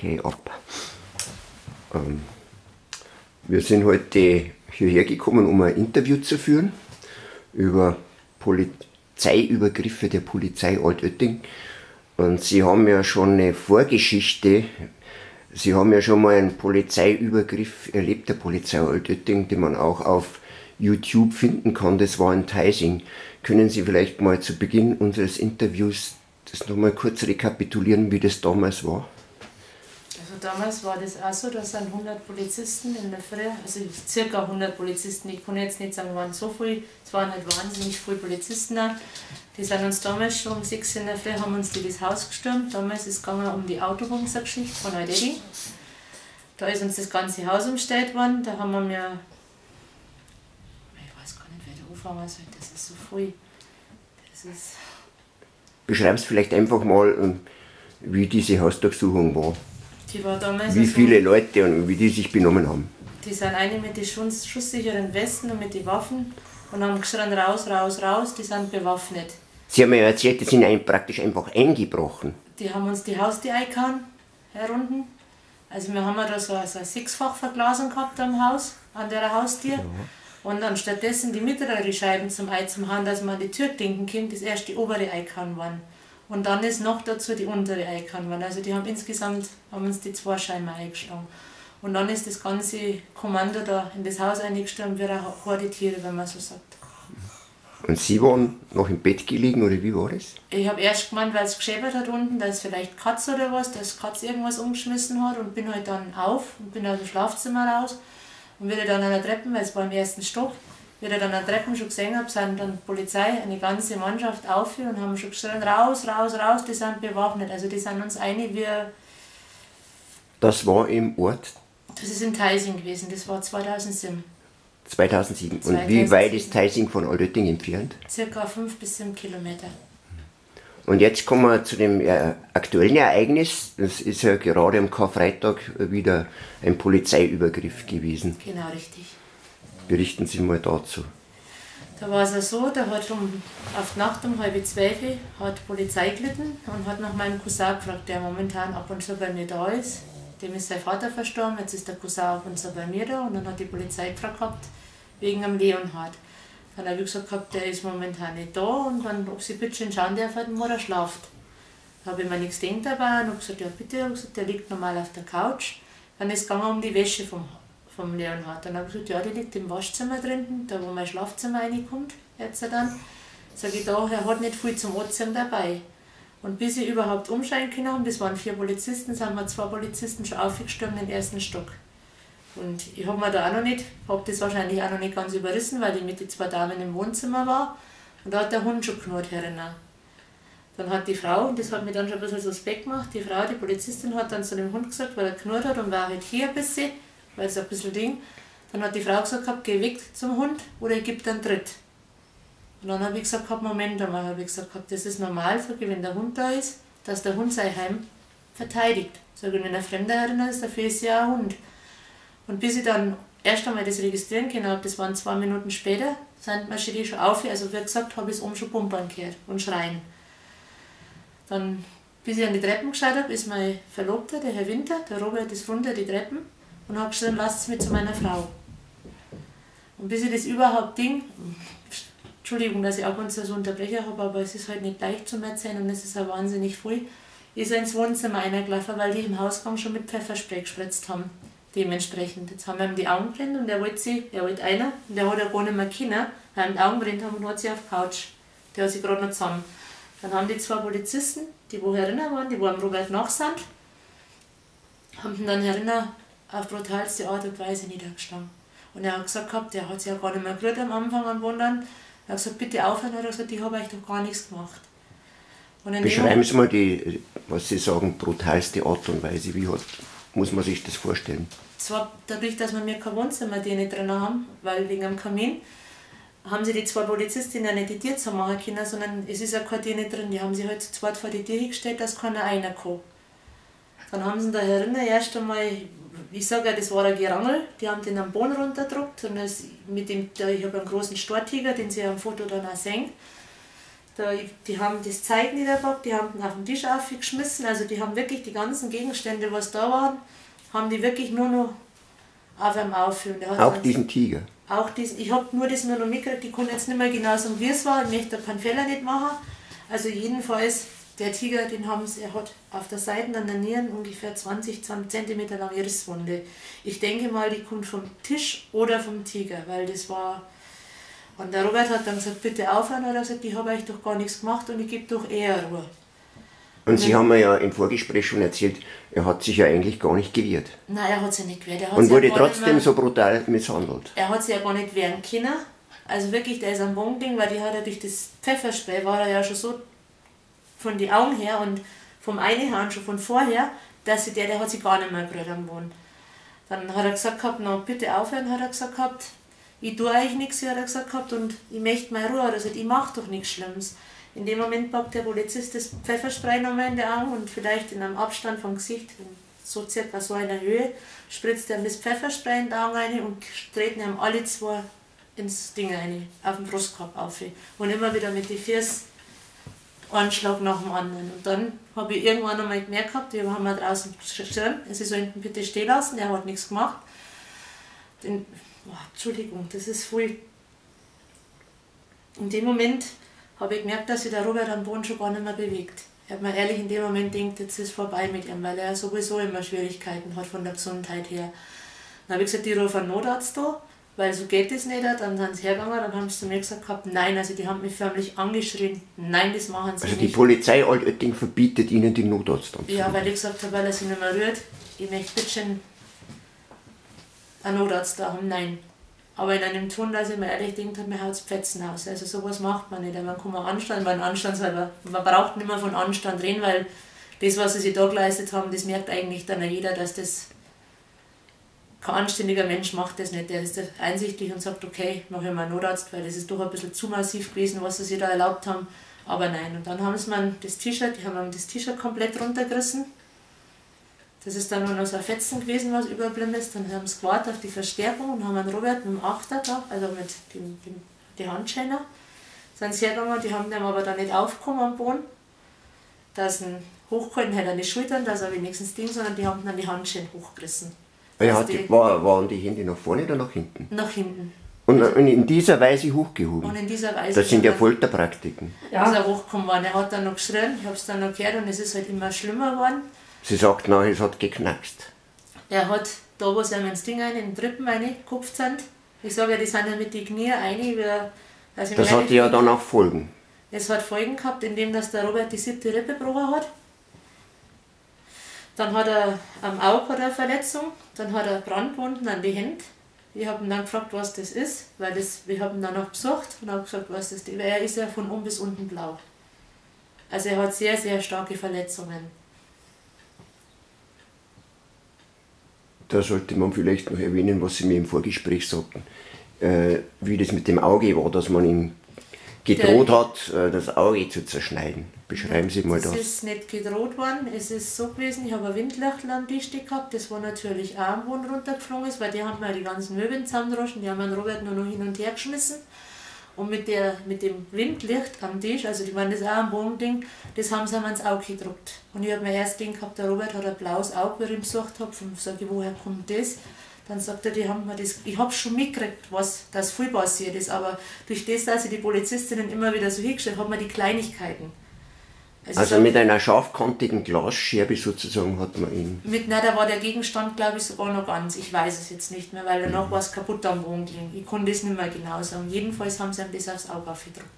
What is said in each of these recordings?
Okay, ab. Ähm, wir sind heute hierher gekommen, um ein Interview zu führen über Polizeiübergriffe der Polizei Altötting. Und Sie haben ja schon eine Vorgeschichte. Sie haben ja schon mal einen Polizeiübergriff erlebt, der Polizei Altötting, den man auch auf YouTube finden kann. Das war in Teising. Können Sie vielleicht mal zu Beginn unseres Interviews das nochmal kurz rekapitulieren, wie das damals war? Damals war das auch so, da sind 100 Polizisten in der Früh, also circa 100 Polizisten, ich kann jetzt nicht sagen, waren so viele, es waren halt wahnsinnig viele Polizisten auch. Die sind uns damals schon um 6 in der Früh, haben uns die das Haus gestürmt, damals ist es gegangen um die Autobumsergeschichte von Aldedding. Da ist uns das ganze Haus umgestellt worden, da haben wir mir, ich weiß gar nicht, wer der anfangen soll, das ist so viel. Das ist Beschreibst vielleicht einfach mal, ähm, wie diese Hausdurchsuchung war. Die war damals Wie so- viele Leute und wie die sich benommen haben. Die sind eine mit den Schuss, schusssicheren Westen und mit den Waffen und haben geschrien, raus, raus, raus, die sind bewaffnet. Sie haben mir erzählt, die sind ein, praktisch einfach eingebrochen. Die haben uns die Haustür eingehauen, herunten. Also wir haben ja da so, so eine Sechsfachverglasung gehabt am Haus, an der Haustür. Und anstattdessen die mittlere Scheiben zum Ei zum Hand, dass man an die Türklinken kommt, ist erst die obere eingehauen worden. Und dann ist noch dazu die untere worden. Also die haben insgesamt haben uns die zwei Scheiben eingeschlagen. Und dann ist das ganze Kommando da in das Haus eingestürmt, wie eine Horde Tiere, wenn man so sagt. Und Sie waren noch im Bett gelegen oder wie war das? Ich habe erst gemeint, weil es geschäbert hat unten, dass vielleicht Katze oder was, dass Katze irgendwas umgeschmissen hat und bin halt dann auf und bin aus dem Schlafzimmer raus und wieder dann an der Treppe, weil es war im ersten Stock, wieder dann an Treppen schon gesehen habe, sind dann die Polizei, eine ganze Mannschaft auf und haben schon geschrien, raus, raus, raus, die sind bewaffnet. Also die sind uns eine wie, Das war im Ort das ist in Teising gewesen, das war 2007, 2007. Und 2007. wie weit ist Teising von Altötting entfernt? circa 5 bis 7 Kilometer. Und jetzt kommen wir zu dem äh, aktuellen Ereignis. Das ist ja gerade am Karfreitag wieder ein Polizeiübergriff gewesen. Genau richtig. Berichten Sie mal dazu. Da war es ja so, da hat um, auf die Nacht um halb zwölf hat die Polizei gelitten und hat nach meinem Cousin gefragt, der momentan ab und zu bei mir da ist. Dem ist sein Vater verstorben, jetzt ist der Cousin ab und zu bei mir da und dann hat die Polizei gefragt gehabt, wegen am Leonhard. Dann habe ich gesagt gehabt, der ist momentan nicht da und dann, ob sie bitte schauen dürfen, wo er schlaft. Da habe ich mir nichts gedacht dabei und habe gesagt, ja bitte, gesagt, der liegt normal auf der Couch. Dann ist es gegangen um die Wäsche vom, vom Leonhard. Dann habe ich gesagt, ja, die liegt im Waschzimmer drin, da wo mein Schlafzimmer reinkommt, jetzt dann. Sag ich, da, er hat nicht viel zum Anziehen dabei. Und bis ich überhaupt umschalten können, das waren vier Polizisten, sind wir zwei Polizisten schon aufgestürmt den ersten Stock. Und ich habe mir da auch noch nicht, habe das wahrscheinlich auch noch nicht ganz überrissen, weil ich mit den zwei Damen im Wohnzimmer war. Und da hat der Hund schon knurrt herinnen. Dann hat die Frau, und das hat mich dann schon ein bisschen suspekt gemacht, die Frau, die Polizistin, hat dann zu dem Hund gesagt, weil er knurrt hat und war halt hier ein bisschen, weil es ein bisschen Ding. Dann hat die Frau gesagt, gehabt, geh weg zum Hund oder ich gebe dir einen Tritt. Und dann habe ich gesagt, gehabt, Moment einmal, habe ich gesagt, gehabt, das ist normal, ich, wenn der Hund da ist, dass der Hund sein Heim verteidigt. Sag ich, wenn ein Fremder erinnert ist, dafür ist ja ein Hund. Und bis ich dann erst einmal das registrieren habe, das waren zwei Minuten später, sind marschiert ich schon auf, also wie gesagt, habe ich es oben schon pumpern gehört und schreien. Dann, bis ich an die Treppen geschaut habe, ist mein Verlobter, der Herr Winter, der Robert, ist runter die Treppen und hat gesagt, lasst es mich zu meiner Frau. Und bis ich das überhaupt Ding, Entschuldigung, dass ich ab und zu so Unterbrecher habe, aber es ist halt nicht leicht zum Erzählen und es ist auch wahnsinnig viel, ist ins Wohnzimmer eingelaufen, weil die im Hausgang schon mit Pfefferspray gespritzt haben. Dementsprechend. Jetzt haben wir ihm die Augen brennt und er wollte sie, er wollte einer, und der hat ja gar nicht mehr können, weil ihm die Augen brennt haben und hat sie auf die Couch. Der hat sie gerade noch zusammen. Dann haben die zwei Polizisten, die wo herinnen waren, die wo am Robert nach sind, haben ihn dann herinnen auf brutalste Art und Weise niedergeschlagen. Und er hat gesagt gehabt, der hat sich ja gar nicht mehr gerührt am Anfang am Wundern. Er hat gesagt, bitte aufhören, hat er gesagt, ich habe euch doch gar nichts gemacht. Beschreiben Sie mal die, was Sie sagen, brutalste Art und Weise. Wie hat, muss man sich das vorstellen? zwar dadurch, dass wir mir kein Wohnzimmer die nicht drin haben, weil wegen dem Kamin, haben sie die zwei Polizistinnen ja nicht die Tür zu machen können, sondern es ist ja keine Tür nicht drin. Die haben sie halt zu zweit vor die Tür gestellt, dass keiner reinkommt. Dann haben sie da herinnen erst einmal, ich sage ja, das war ein Gerangel, die haben den am Boden runtergedruckt und das mit dem, da- ich habe einen großen Stortiger, den sie am Foto dann auch sehen. Da, die haben das Zeug niedergepackt, die haben ihn auf den Tisch aufgeschmissen. Also die haben wirklich die ganzen Gegenstände, was da waren, haben die wirklich nur noch auf einem Aufführen. Auch diesen Tiger? Auch diesen. Ich habe nur das nur noch mitgekriegt, ich konnte jetzt nicht mehr genau sagen, wie es war. Ich möchte keinen Fehler nicht machen. Also jedenfalls, der Tiger, den haben sie, er hat auf der Seite an den Nieren ungefähr 20 cm lange Risswunde. Ich denke mal, die kommt vom Tisch oder vom Tiger, weil das war... Und der Robert hat dann gesagt, bitte aufhören, hat er gesagt, ich habe euch doch gar nichts gemacht und ich gebe doch eher Ruhe. Und Sie haben mir ja im Vorgespräch schon erzählt, er hat sich ja eigentlich gar nicht gewehrt. Nein, er hat sich nicht gewehrt. Und wurde trotzdem mehr, so brutal misshandelt. Er hat sich ja gar nicht wehren können. Also wirklich, der ist am Boden weil die hat er durch das Pfefferspray, war er ja schon so von den Augen her und vom einen Hand schon von vorher, dass sie der, der hat sich gar nicht mehr gerührt am Boden. Dann hat er gesagt gehabt, na bitte aufhören, hat er gesagt gehabt, ich tue eigentlich nichts, hat er gesagt gehabt, und ich möchte meine Ruhe. Gesagt, ich mache doch nichts Schlimmes. In dem Moment packt der Polizist das Pfefferspray nochmal in die Augen und vielleicht in einem Abstand vom Gesicht, so circa so einer Höhe, spritzt er das Pfefferspray in die Augen rein und dreht ihm alle zwei ins Ding rein, auf den Brustkorb auf. Und immer wieder mit den Füßen einen Schlag nach dem anderen. Und dann habe ich irgendwann einmal gemerkt wir haben draußen geschrien, sie sollen ihn bitte stehen lassen, er hat nichts gemacht. Den, oh, Entschuldigung, das ist voll. In dem Moment habe ich gemerkt, dass sich der Robert am Boden schon gar nicht mehr bewegt. Ich habe mir ehrlich in dem Moment gedacht, jetzt ist es vorbei mit ihm, weil er sowieso immer Schwierigkeiten hat von der Gesundheit her. Dann habe ich gesagt, ich rufe einen Notarzt da, weil so geht das nicht. Dann sind sie hergegangen, dann haben sie zu mir gesagt gehabt, nein, also die haben mich förmlich angeschrien, nein, das machen sie also nicht. Also die Polizei Altötting verbietet ihnen den Notarzt dann Ja, weil ich gesagt habe, weil er sich nicht mehr rührt, ich möchte bitte schön einen Notarzt da haben, nein. Aber in einem Ton, dass ich mir ehrlich denke, mir haut Pfetzen aus. Also sowas macht man nicht. Man kann mal Anstand, weil Anstand selber, man braucht nicht mehr von Anstand reden, weil das, was sie sich da geleistet haben, das merkt eigentlich dann jeder, dass das kein anständiger Mensch macht das nicht. Der ist einsichtig und sagt, okay, mache ich mal einen Notarzt, weil das ist doch ein bisschen zu massiv gewesen, was sie sich da erlaubt haben. Aber nein, und dann haben sie mir das T-Shirt, die haben das T-Shirt komplett runtergerissen das ist dann nur noch so ein Fetzen gewesen, was überblieben ist. Dann haben sie gewartet auf die Verstärkung und haben einen Robert mit dem Achter da, also mit dem, dem die Handschäler, sind sie hergegangen, die haben dem aber dann nicht aufgekommen am Boden. Da ist ein hochgehalten, hat er nicht Schultern, dass er wenigstens Ding, sondern die haben dann die Handschellen hochgerissen. Ja, also die, war, waren die Hände nach vorne oder nach hinten? Nach hinten. Und, und in dieser Weise hochgehoben? Und in dieser Weise. Das sind ja Folterpraktiken. Ja. Als er hochgekommen war, er hat dann noch geschrien, ich habe es dann noch gehört und es ist halt immer schlimmer geworden. Sie sagt, nein, es hat geknackst. Er hat da, wo sie ins Ding rein, in den Rippen reingekupft sind. Ich sage ja, die sind ja mit den Knie rein. Also das hat ja dann auch Folgen. Es hat Folgen gehabt, indem dass der Robert die siebte Rippe gebrochen hat. Dann hat er am Auge eine Verletzung, dann hat er Brandwunden an die Hände. Ich habe ihn dann gefragt, was das ist, weil das, wir haben ihn dann noch besucht und habe gesagt, was das ist. Er ist ja von oben bis unten blau. Also er hat sehr, sehr starke Verletzungen. da sollte man vielleicht noch erwähnen, was Sie mir im Vorgespräch sagten, äh, wie das mit dem Auge war, dass man ihm gedroht hat, äh, das Auge zu zerschneiden. Beschreiben Sie mal das. Es ist nicht gedroht worden, es ist so gewesen, ich habe ein Windlachtel am Tisch gehabt, das war natürlich auch am Boden runtergeflogen, weil die haben mir die ganzen Möbeln zusammengedroschen, die haben einen Robert nur noch hin und her geschmissen. Und mit, der, mit dem Windlicht am Tisch, also die waren das auch am Bogending, das haben sie mir ins Auge gedruckt. Und ich habe mir erst gedacht gehabt, der Robert hat ein blaues Auge, wie ich ihm gesagt habe. Und sage ich, woher kommt das? Dann sagt er, die haben mir das, ich habe schon mitgekriegt, was das viel passiert ist, aber durch das, dass ich die Polizistinnen immer wieder so hingestellt habe, man die Kleinigkeiten. Also, also mit einer scharfkantigen Glasscherbe sozusagen hat man ihn. Mit, nein, da war der Gegenstand, glaube ich, sogar noch ganz. Ich weiß es jetzt nicht mehr, weil danach mhm. war es kaputt am Boden gelegen. Ich konnte es nicht mehr genau sagen. Jedenfalls haben sie ihm das aufs Auge aufgedruckt.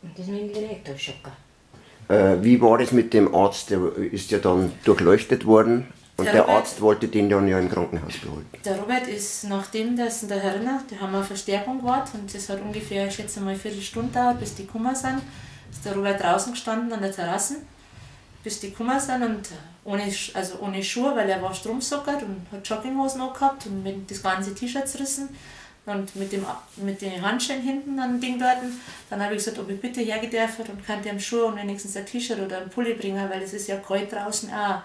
Und das mit dem Elektroschocker. Äh, wie war das mit dem Arzt? Der ist ja dann durchleuchtet worden und der, der Robert, Arzt wollte den dann ja im Krankenhaus behalten. Der Robert ist, nachdem das in der Hirne, die haben eine Verstärkung gewartet und das hat ungefähr, ich schätze mal, eine Viertelstunde gedauert, bis die gekommen sind. Ist der Robert draußen gestanden an der Terrasse, bis die gekommen sind und ohne, also ohne Schuhe, weil er war stromsockert und hat Jogginghosen noch gehabt und mit das ganze T-Shirt zerrissen und mit, dem, mit den Handschellen hinten an dem Ding dort. Dann habe ich gesagt, ob ich bitte hergehen darf und kann dem Schuhe und wenigstens ein T-Shirt oder einen Pulli bringen, weil es ist ja kalt draußen auch.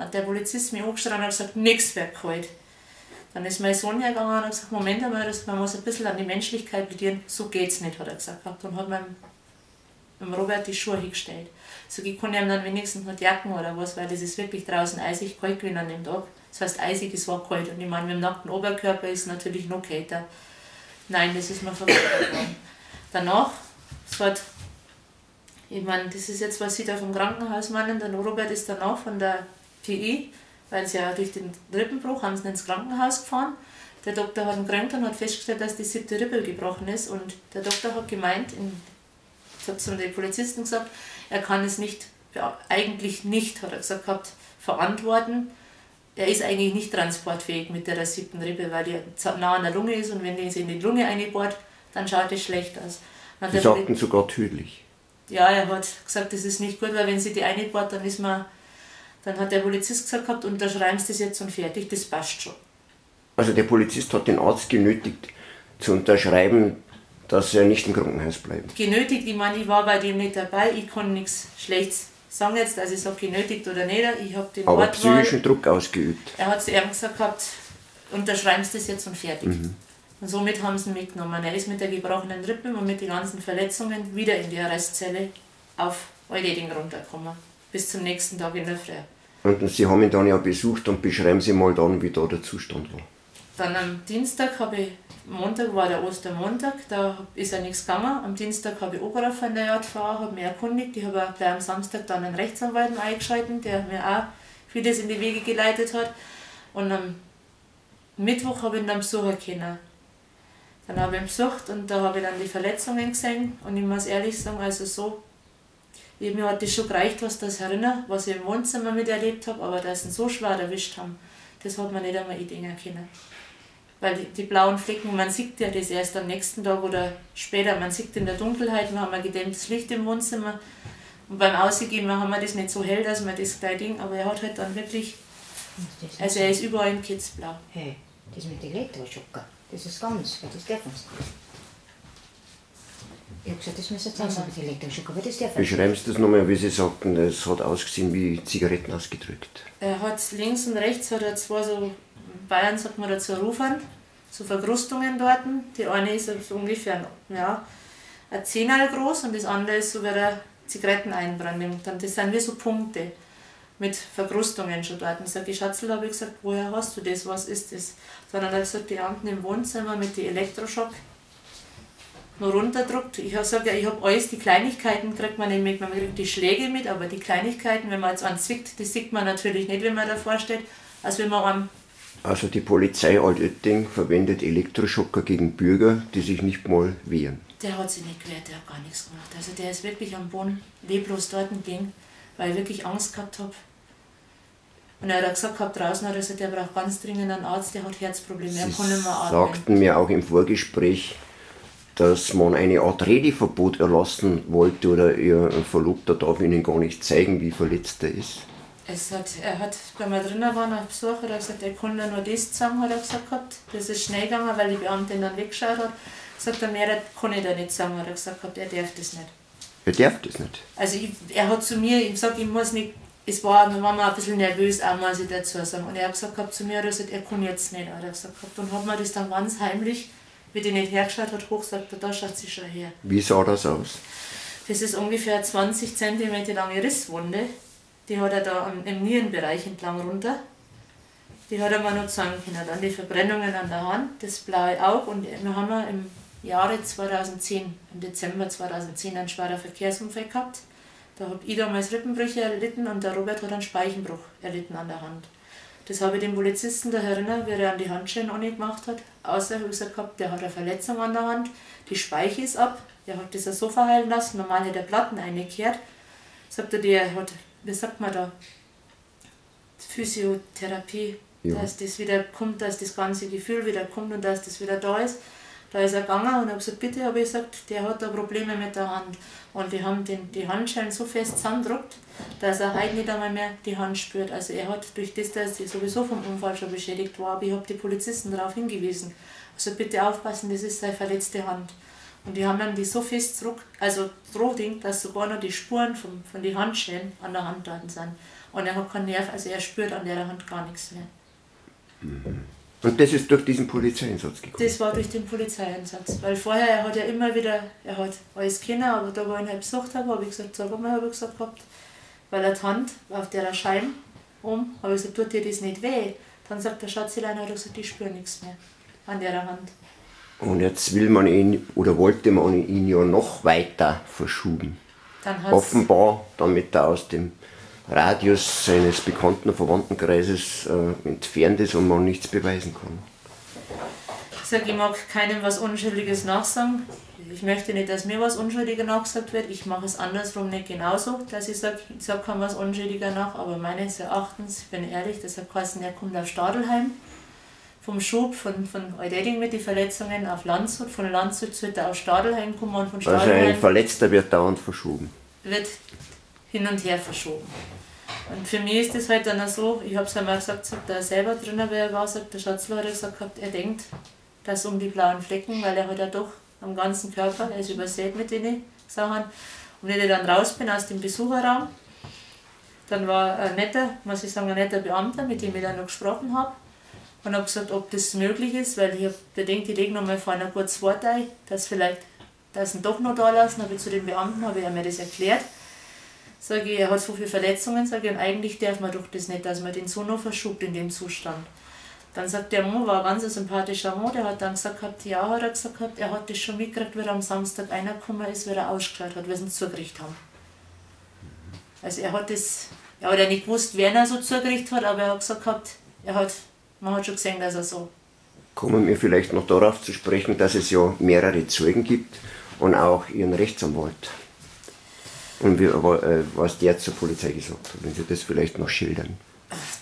Dann hat der Polizist mich angestrahlt und hat gesagt, nichts wird kalt. Dann ist mein Sohn hergegangen und hat gesagt, Moment einmal, das, man muss ein bisschen an die Menschlichkeit plädieren, so geht's nicht, hat er gesagt. Und hat meinem, meinem Robert die Schuhe hingestellt. So, ich konnte ihm dann wenigstens noch Jacken oder was, weil es ist wirklich draußen eisig kalt gewesen an dem Tag. Das heißt, eisig, es war kalt. Und ich meine, mit dem nackten Oberkörper ist es natürlich noch kälter. Nein, das ist mir verweigert worden. Danach, es hat, ich meine, das ist jetzt, was Sie da vom Krankenhaus meinen, der Robert ist danach von der PI, weil sie ja durch den Rippenbruch haben sie ins Krankenhaus gefahren. Der Doktor hat ihn gerankt und hat festgestellt, dass die siebte Rippe gebrochen ist. Und der Doktor hat gemeint, in, hat zu den Polizisten gesagt, er kann es nicht, eigentlich nicht, hat er gesagt gehabt, verantworten. Er ist eigentlich nicht transportfähig mit der siebten Rippe, weil die nah an der Lunge ist und wenn die in die Lunge einbohrt, dann schaut es schlecht aus. Sie sagten sogar tödlich. Ja, er hat gesagt, das ist nicht gut, weil wenn sie die einbohrt, dann ist man, dann hat der Polizist gesagt gehabt, unterschreiben Sie das jetzt und fertig, das passt schon. Also der Polizist hat den Arzt genötigt zu unterschreiben, dass er nicht im Krankenhaus bleibt. Genötigt, ich meine, ich war bei dem nicht dabei, ich kann nichts Schlechtes sagen jetzt, dass ich sage genötigt oder nicht. Ich habe den Aber Wortwahl, psychischen Druck ausgeübt. Er hat zu ihm gesagt gehabt, unterschreiben Sie das jetzt und fertig. Mhm. Und somit haben sie ihn mitgenommen. Er ist mit der gebrochenen Rippe und mit den ganzen Verletzungen wieder in die Arrestzelle auf Euleding runtergekommen. Bis zum nächsten Tag in der Früh. Und Sie haben ihn dann ja besucht und beschreiben Sie mal dann, wie da der Zustand war. Dann am Dienstag habe ich, Montag war der Ostermontag, da ist ja nichts gegangen. Am Dienstag habe ich Oberer von der JV, habe mich erkundigt. Ich habe gleich am Samstag dann einen Rechtsanwalt eingeschaltet, der mir auch vieles in die Wege geleitet hat. Und am Mittwoch habe ich ihn dann besuchen können. Dann habe ich ihn besucht und da habe ich dann die Verletzungen gesehen. Und ich muss ehrlich sagen, also so, mir hat das schon gereicht, was das erinnert, was ich im Wohnzimmer miterlebt habe, aber dass sie ihn so schwer erwischt haben, das hat man nicht einmal ideen können. Weil die, die, blauen Flecken, man sieht ja das erst am nächsten Tag oder später, man sieht in der Dunkelheit, wir haben ein gedämmtes Licht im Wohnzimmer und beim Ausgehen haben wir das nicht so hell, dass man das gleich Ding, aber er hat halt dann wirklich, also er ist überall in Kitzblau. Hey, das mit den Elektroschocker, das ist ganz, das darf man ich habe gesagt, das müssen Sie sagen mit den Elektroschocker, aber das darf Beschreiben Sie das nochmal, wie Sie sagten, es hat ausgesehen wie Zigaretten ausgedrückt. Er hat links und rechts hat er zwei so Bayern sagt man dazu Rufern, so Verkrustungen dort. Die eine ist so ungefähr ja, ein Zehner groß und das andere ist so wie eine Zigaretteneinbrandung. Das sind wie so Punkte mit Verkrustungen schon dort. Und ich sage, Schatzel, habe ich gesagt, woher hast du das, was ist das? Dann hat er gesagt, die Amten im Wohnzimmer mit dem Elektroschock nur runterdruckt. Ich habe gesagt, ja, ich habe alles, die Kleinigkeiten kriegt man nicht mit, man kriegt die Schläge mit, aber die Kleinigkeiten, wenn man jetzt einen zwickt, das sieht man natürlich nicht, wenn man davor steht, als wenn man einen also die Polizei Altötting verwendet Elektroschocker gegen Bürger, die sich nicht mal wehren. Der hat sich nicht gewehrt, der hat gar nichts gemacht. Also der ist wirklich am Boden leblos dort gegangen, weil ich wirklich Angst gehabt habe. Und er hat gesagt, gehabt, draußen hat er gesagt, der braucht ganz dringend einen Arzt, der hat Herzprobleme, er kann nicht mehr atmen. sagten mir auch im Vorgespräch, dass man eine Art Redeverbot erlassen wollte oder ihr Verlobter darf ihnen gar nicht zeigen, wie verletzt er ist. Es hat, er hat, wenn wir drinnen waren auf Besuch, hat er gesagt, er konnte nur das sagen, hat er gesagt gehabt. Das ist schnell gegangen, weil die Beamtin dann weggeschaut hat. Sagt er, mehr kann ich da nicht sagen, hat er gesagt gehabt, er darf das nicht. Er darf das nicht? Also ich, er hat zu mir, ich sage, ich muss nicht, es war, wir waren ein bisschen nervös, auch muss ich dazu sagen. Und er hat gesagt gehabt, zu mir, er, gesagt, er kann jetzt nicht, hat er gesagt gehabt. Und hat mir das dann ganz heimlich, wie die nicht hergeschaut hat, hochgesagt, da schaut sie schon her. Wie sah das aus? Das ist ungefähr 20 cm lange Risswunde die hat er da im Nierenbereich entlang runter. Die hat er mal noch zeigen können. Dann die Verbrennungen an der Hand, das blaue Auge und wir haben im Jahre 2010, im Dezember 2010, einen schweren Verkehrsunfall gehabt. Da habe ich damals Rippenbrüche erlitten und der Robert hat einen Speichenbruch erlitten an der Hand. Das habe ich dem Polizisten da erinnert, wie er an die Handschellen auch nicht gemacht hat. Außer ich gesagt gehabt, der hat eine Verletzung an der Hand, die Speiche ist ab, der hat das so verheilen lassen, normal hätte er Platten eingekehrt. Sagt er, der hat wie sagt man da, Physiotherapie, ja. dass das wieder kommt, dass das ganze Gefühl wieder kommt und dass das wieder da ist. Da ist er gegangen und habe gesagt, bitte, habe ich gesagt, der hat da Probleme mit der Hand. Und wir haben den, die Handschellen so fest zusammengedrückt, dass er heute nicht einmal mehr die Hand spürt. Also er hat durch das, dass er sowieso vom Unfall schon beschädigt war, aber ich habe die Polizisten darauf hingewiesen. Also bitte aufpassen, das ist seine verletzte Hand. Und die haben dann die so fest zurück, also Drohding, dass sogar noch die Spuren von, von den Handschellen an der Hand dort sind. Und er hat keinen Nerv, also er spürt an der Hand gar nichts mehr. Mhm. Und das ist durch diesen Polizeieinsatz gekommen? Das war durch den Polizeieinsatz. Weil vorher, er hat ja immer wieder, er hat alles kennen, aber da, wo ich ihn halt besucht habe, habe ich gesagt, sag mal, habe ich gesagt gehabt, weil er die Hand auf der Scheibe um, habe ich gesagt, tut dir das nicht weh? Dann sagt der Schatzelein, hat er gesagt, ich spüre nichts mehr an der Hand. Und jetzt will man ihn oder wollte man ihn ja noch weiter verschuben. Offenbar, damit er aus dem Radius seines bekannten Verwandtenkreises äh, entfernt ist und man nichts beweisen kann. Ich sage, ich mag keinem was Unschuldiges nachsagen. Ich möchte nicht, dass mir was Unschuldiger nachgesagt wird. Ich mache es andersrum nicht genauso, dass ich sage, ich sage keinem was Unschuldiger nach, aber meines Erachtens, ich bin ehrlich, das hat geheißen, er kommt auf Stadelheim vom Schub von, von Eudeding mit den Verletzungen auf Landshut, von Landshut wird er auf Stadelheim kommen und von Stadelheim... Also ein Verletzter wird dauernd verschoben? Wird hin und her verschoben. Und für mich ist das halt dann auch so, ich habe es einmal gesagt, sagt er selber drinnen, war, sagt der Schatzler hat gesagt, gehabt, er denkt, dass um die blauen Flecken, weil er hat ja doch am ganzen Körper, er ist übersät mit den Sachen. Und wenn ich dann raus bin aus dem Besucherraum, dann war ein netter, muss ich sagen, ein netter Beamter, mit dem ich dann noch gesprochen habe. Und habe gesagt, ob das möglich ist, weil ich habe bedenkt, ich lege nochmal vor einer kurz Wort ein, dass vielleicht, dass ihn doch noch da lassen. Habe ich zu den Beamten, habe ich mir das erklärt. Sage ich, er hat so viele Verletzungen, sage ich, und eigentlich darf man doch das nicht, dass man den so noch verschubt in dem Zustand. Dann sagt der Mo, war ein ganz sympathischer Mo, der hat dann gesagt, gehabt, ja, hat er gesagt, gehabt, er hat das schon mitgekriegt, wie er am Samstag einer gekommen ist, wie er ausgeschaut hat, wie sie ihn zugerichtet haben. Also er hat das, er hat ja nicht gewusst, wer er so zugerichtet hat, aber er hat gesagt, gehabt, er hat, man hat schon gesehen, dass er so. Kommen wir vielleicht noch darauf zu sprechen, dass es ja mehrere Zeugen gibt und auch ihren Rechtsanwalt. Und wie, äh, was der zur Polizei gesagt hat, wenn Sie das vielleicht noch schildern.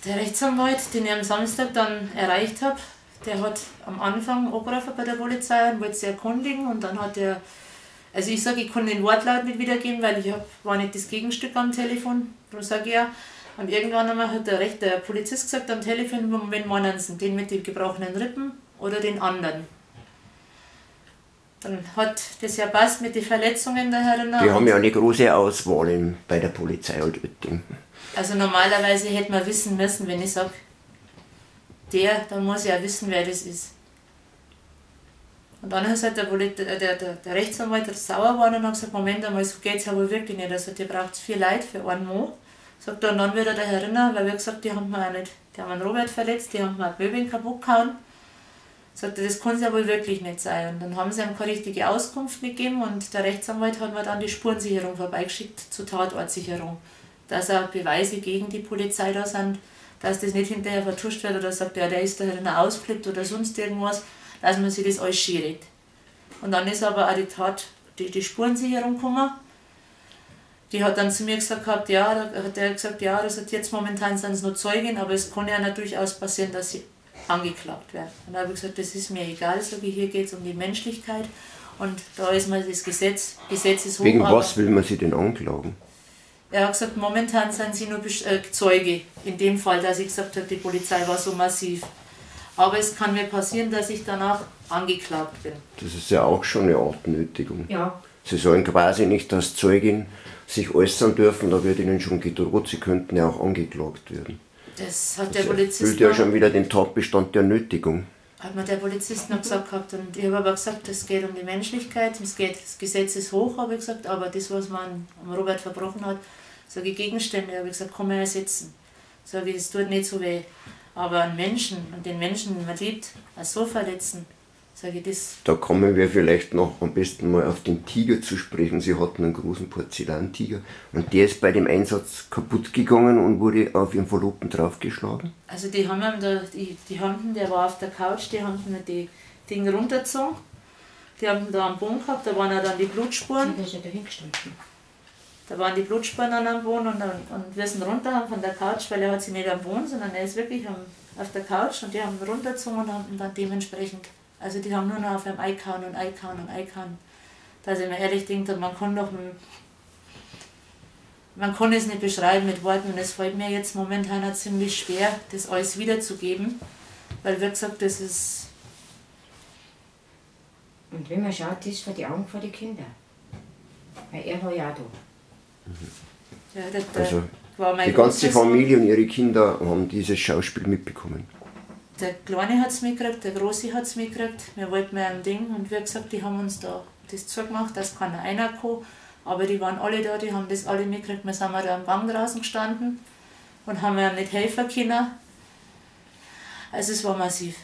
Der Rechtsanwalt, den ich am Samstag dann erreicht habe, der hat am Anfang angerufen bei der Polizei und wollte sich erkundigen und dann hat er, also ich sage, ich kann den Wortlaut nicht wiedergeben, weil ich hab, war nicht das Gegenstück am Telefon, da sage ich ja. Und irgendwann einmal hat der, Recht, der Polizist gesagt am Telefon, wenn meinen Sie den mit den gebrochenen Rippen oder den anderen? Dann hat das ja passt mit den Verletzungen der Herren. Die haben ja eine große Auswahl bei der Polizei Altötting. Also normalerweise hätte man wissen müssen, wenn ich sage, der, dann muss ich ja wissen, wer das ist. Und dann ist halt der, der, der, der Rechtsanwalt sauer geworden und hat gesagt, Moment einmal, so geht es ja wohl wirklich nicht. Also der braucht viel Leid für einen Mo. Sagt er, und dann wird er erinnern, weil wir gesagt, die haben mir auch nicht, die haben einen Robert verletzt, die haben mir Möbeln kaputt gehauen. Sagte, das kann es ja wohl wirklich nicht sein. Und dann haben sie ihm keine richtige Auskunft gegeben und der Rechtsanwalt hat mir dann die Spurensicherung vorbeigeschickt zur Tatortsicherung. Dass er Beweise gegen die Polizei da sind, dass das nicht hinterher vertuscht wird oder sagt, ja, der ist da drin ausflippt oder sonst irgendwas, dass man sich das alles schert. Und dann ist aber auch die Tat, die, die Spurensicherung gekommen. Die hat dann zu mir gesagt gehabt, ja, da hat er gesagt, ja, das hat jetzt momentan sind es nur Zeugen, aber es kann ja natürlich passieren, dass sie angeklagt werden. Und da habe ich gesagt, das ist mir egal, sage ich, hier geht es um die Menschlichkeit und da ist mal das Gesetz, Gesetz ist hoch. Wegen was will man sie denn anklagen? Er hat gesagt, momentan sind sie nur äh, Zeuge, in dem Fall, dass ich gesagt habe, die Polizei war so massiv. Aber es kann mir passieren, dass ich danach angeklagt bin. Das ist ja auch schon eine Art Nötigung. Ja. Sie sollen quasi nicht als Zeugin sich äußern dürfen, da wird ihnen schon gedroht, sie könnten ja auch angeklagt werden. Das hat der das Polizist. Erfüllt ja schon wieder den Tatbestand der Nötigung. Hat mir der Polizist noch gesagt gehabt. Und ich habe aber gesagt, es geht um die Menschlichkeit, es geht, das Gesetz ist hoch, habe ich gesagt, aber das, was man am Robert verbrochen hat, sage ich Gegenstände, habe ich gesagt, kann man ersetzen. Sage ich, es tut nicht so weh. Aber einen Menschen und den Menschen, den man liebt, so verletzen, sage ich das. Da kommen wir vielleicht noch am besten mal auf den Tiger zu sprechen. Sie hatten einen großen Porzellantiger und der ist bei dem Einsatz kaputt gegangen und wurde auf ihren Verlobten draufgeschlagen. Also die haben da, die, die haben, der war auf der Couch, die haben mir die Dinge runtergezogen. Die haben da am Boden gehabt, da waren ja dann die Blutspuren. Da ist ja dahin gestanden. Da waren die Blutspuren dann am Boden und, und wir sind runter haben von der Couch, weil er hat sie nicht am Boden, sondern er ist wirklich am, auf der Couch und die haben runtergezogen und haben dann dementsprechend also die haben nur noch auf einem Icon und Icon und Icon. Dass ich mir ehrlich denke, man kann doch man kann es nicht beschreiben mit Worten und es fällt mir jetzt momentan auch ziemlich schwer, das alles wiederzugeben, weil wie gesagt, das ist... Und wenn man schaut, das ist für die Augen vor die Kinder. Weil er war ja da. Ja, das, also, die ganze Familie und ihre Kinder haben dieses Schauspiel mitbekommen. Der Kleine hat es mitgekriegt, der Große hat es mitgekriegt. Wir wollten mehr ein Ding und wie gesagt, die haben uns da das zugemacht, dass keiner reinkommt. Aber die waren alle da, die haben das alle mitgekriegt. Wir sind da am Gang draußen gestanden und haben ja nicht helfen können. Also es war massiv.